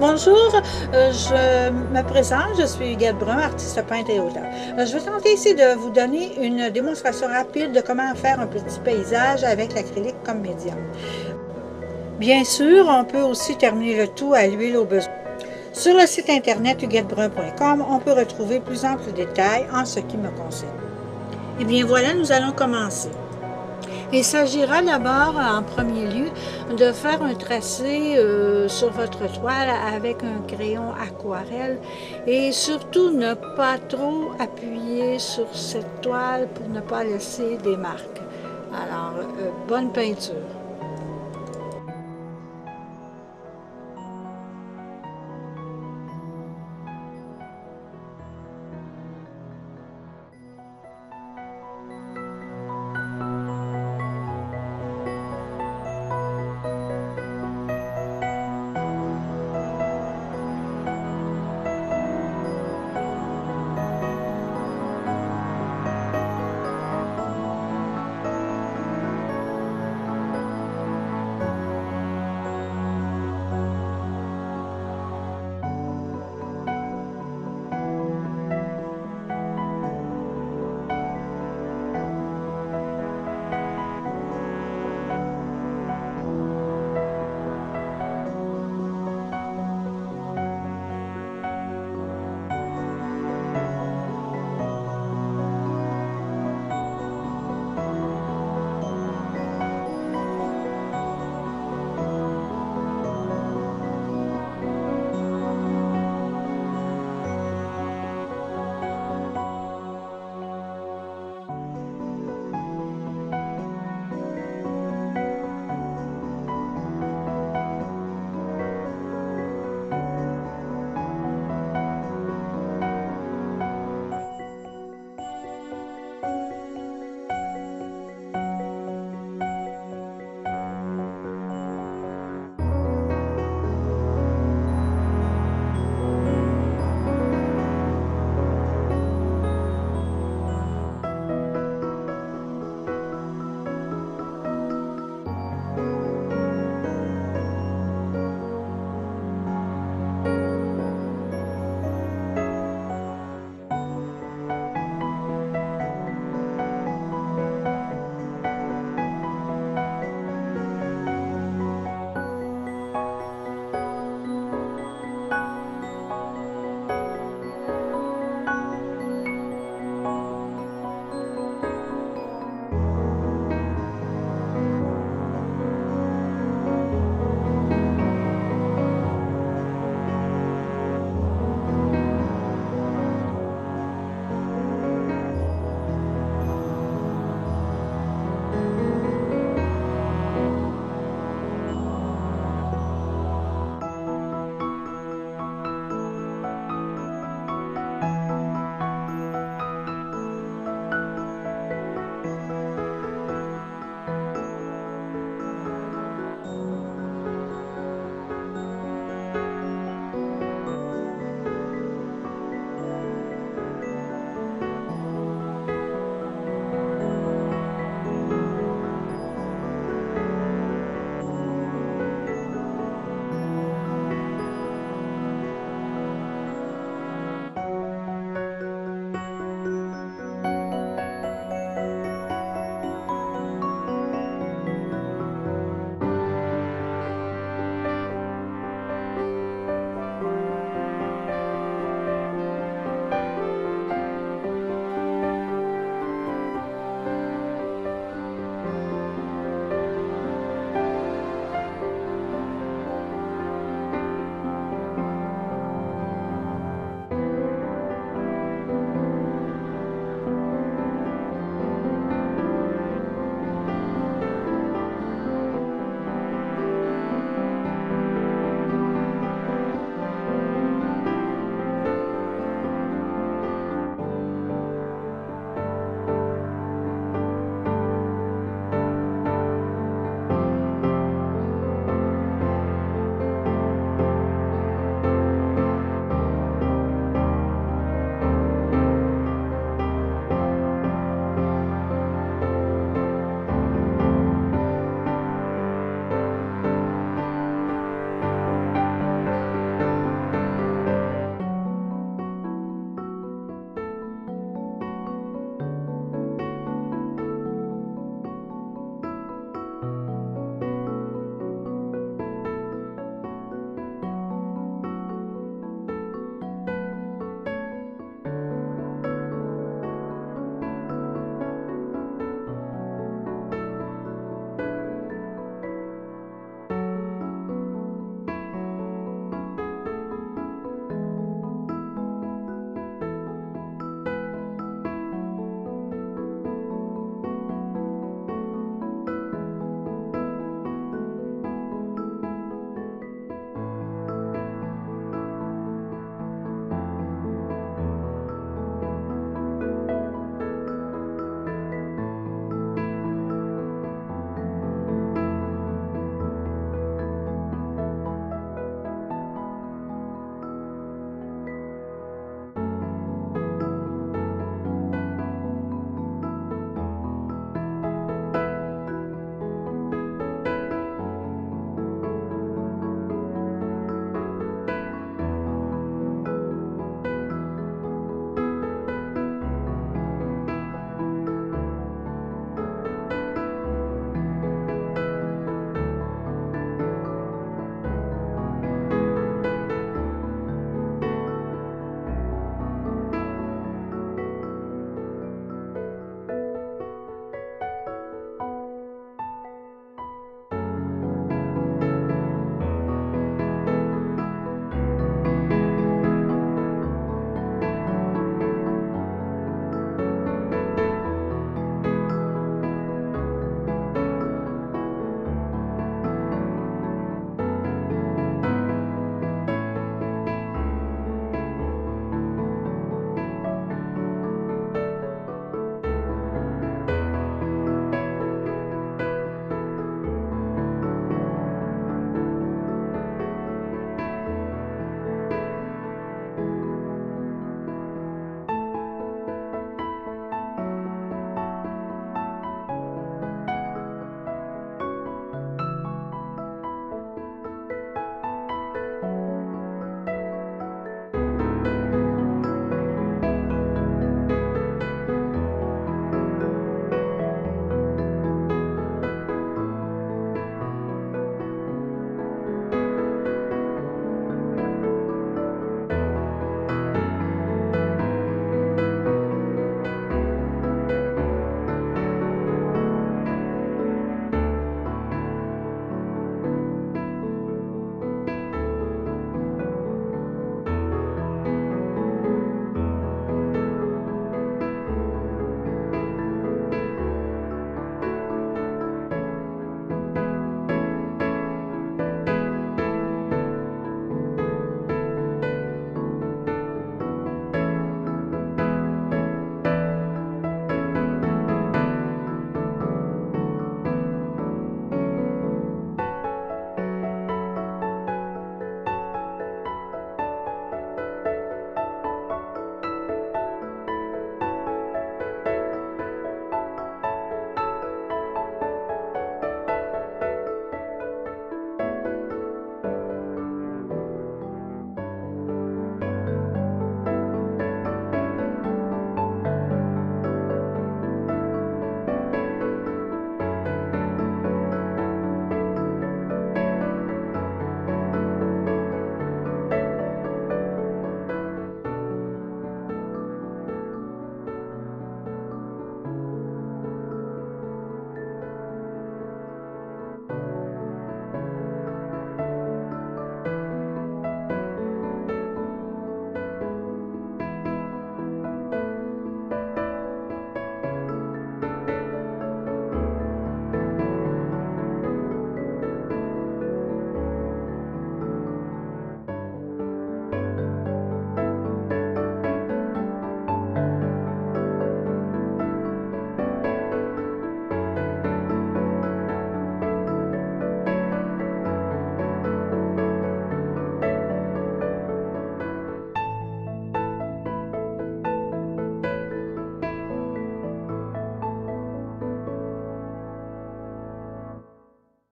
Bonjour, euh, je me présente, je suis Huguette Brun, artiste peintre et auteur. Euh, je vais tenter ici de vous donner une démonstration rapide de comment faire un petit paysage avec l'acrylique comme médium. Bien sûr, on peut aussi terminer le tout à l'huile au besoin. Sur le site internet huguettebrun.com, on peut retrouver plus amples détails en ce qui me concerne. Eh bien voilà, nous allons commencer. Il s'agira d'abord, en premier lieu, de faire un tracé euh, sur votre toile avec un crayon aquarelle et surtout ne pas trop appuyer sur cette toile pour ne pas laisser des marques. Alors, euh, bonne peinture.